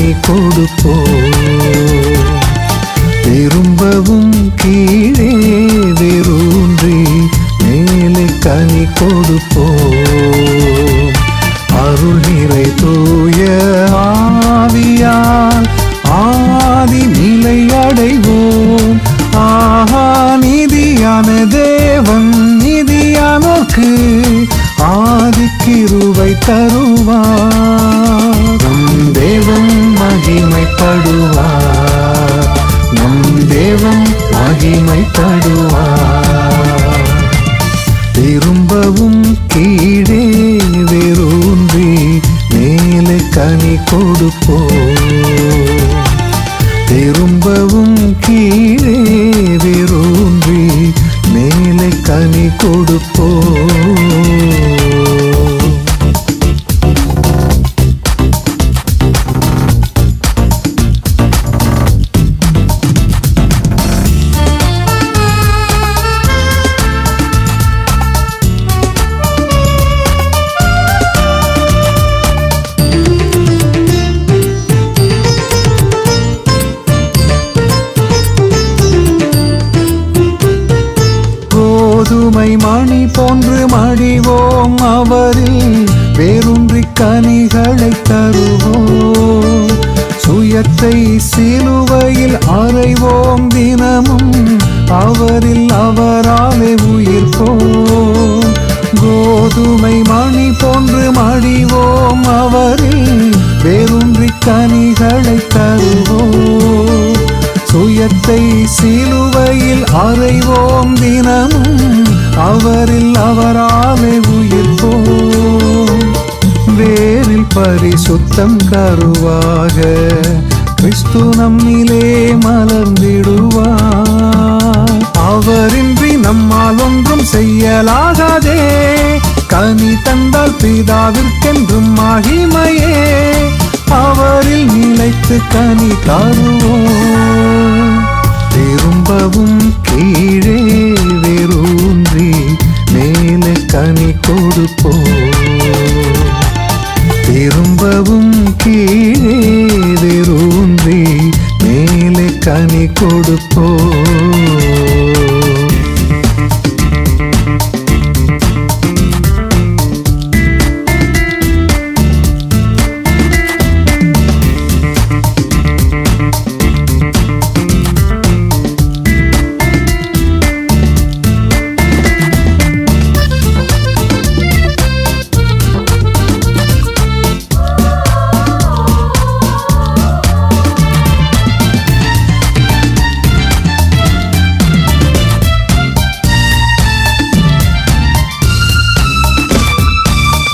நீ கொடுப்போ. திரும்பவும் கீழே வேரூன்றி மேலே கனி கொடுப்போ. திரும்பவும் கீழே வேரூன்றி மேலே கனி கொடுப்போ திரும்பவும் கீழே வேரூன்றி மேலே கனி கொடுப்போ கோதுமை மணி போன்று மடிவோம் அவரில் வேரூன்றி கனிகளை தருவோம். சுயத்தை சிலுவையில் அறைவோம் தினமும் அவரில் அவராலே உயிர்ப்போம். கோதுமை மணி போன்று மடிவோம் அவரில் வேரூன்றி கனிகளை தருவோம். சுயத்தை சிலுவையில் அறைவோம் தினமும் அவரில் அவராலே உயிர்ப்போம். வேரில் பரிசுத்தம் கருவாக கிறிஸ்து நம்மிலே மலர்ந்திடுவார். அவரின்றி நம்மால் ஒன்றும் செய்யலாகாதே. கனி தந்தால் பிதாவிற்கென்றும் மகிமையே. அவரில் நிலைத்து கனி தருவோம் திரும்பவும் கீழே கனி கொடுப்போம். திரும்பவும் கீழே வேரூன்றி மேலே கனி கொடுப்போம்.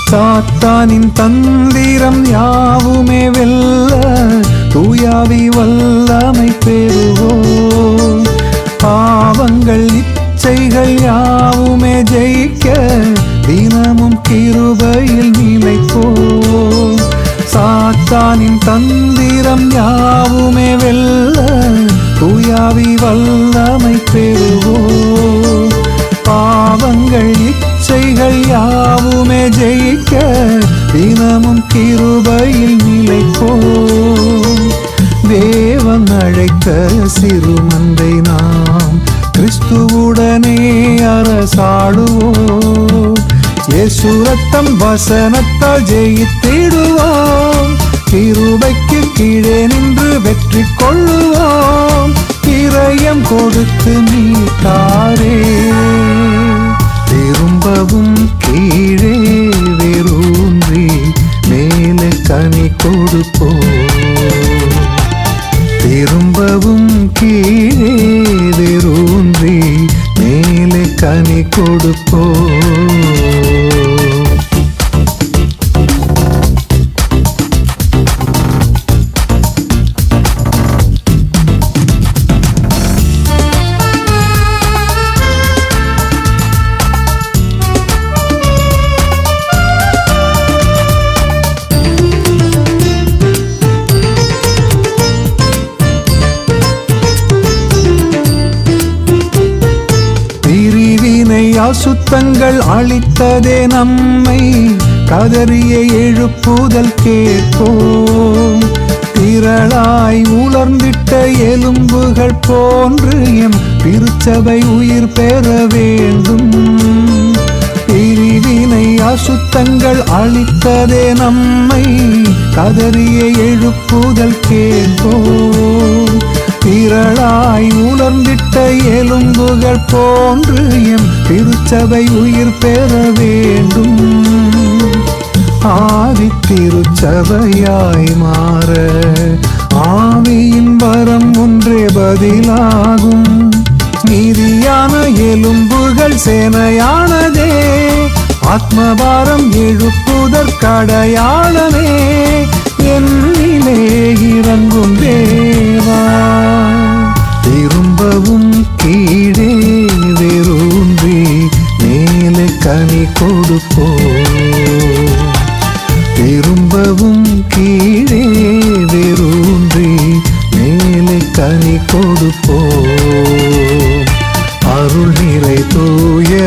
சாத்தானின் தந்திரம் யாவுமே வெல்ல தூயாவி வல்லமை பெறுவோம் பாவங்கள் இச்சைகள் யாவுமே ஜெயிக்க தினமும் கிருபையில் நிலைப்போம் சாத்தானின் தந்திரம் இயேசுவுடனே அரசாடுவோம். இயேசு ரத்தம் வசனத்தால் ஜெயித்திடுவோம். கிருபைக்கு கீழே நின்று வெற்றி கொள்ளுவோம். கிரயம் கொடுத்து மீட்டாரே. திரும்பவும் கீழே வேரூன்றி மேலே கனி கொடுப்போம். திரும்பவும் கீழே கனி அசுத்தங்கள் அழித்ததே நம்மை. கதறிய எழுப்புதல் கேட்போம். திரளாய் உலர்ந்திட்ட எலும்புகள் போன்று எம் திருச்சபை உயிர் பெற வேண்டும். பிரிவினை அசுத்தங்கள் அழித்ததே நம்மை. கதறிய எழுப்புதல் கேட்போம். திரளாய் உலர்ந்திட்ட எலும்புகள் போன்று எம் திருச்சபை உயிர் பெற வேண்டும். ஆவி திருச்சபையாய் மாற ஆவியின் வரம் ஒன்றே பதிலாகும். நீதியான எலும்புகள் சேனையானதே ஆத்மபாரம் எழுப்புதற்கடையாளமே என்னிலே இறங்கும் தேவா. திரும்பவும் கீழே வெறும்பி மேலே கனி கொடுப்போ. திரும்பவும் கீழே வெறும்பி மேலே கனி கொடுப்போ. அருள் நிறை தூய